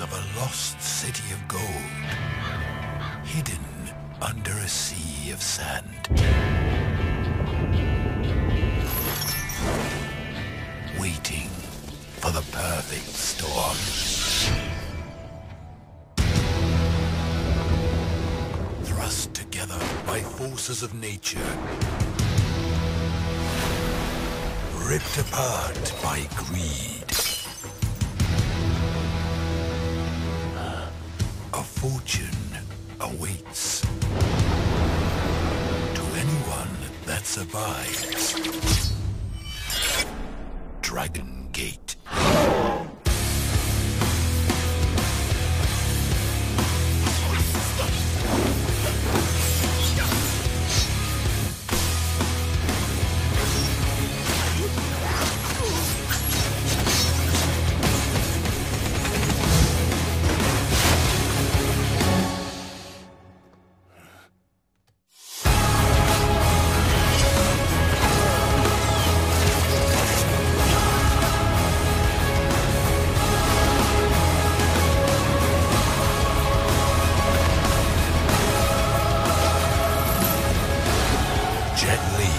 of a lost city of gold, hidden under a sea of sand. Waiting for the perfect storm. Thrust together by forces of nature. Ripped apart by greed. Fortune awaits. To anyone that survives. Dragon Gate. Jet Li.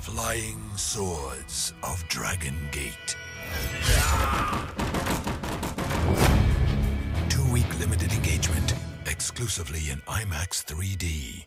Flying Swords of Dragon Gate. Two week limited engagement, exclusively in IMAX 3D.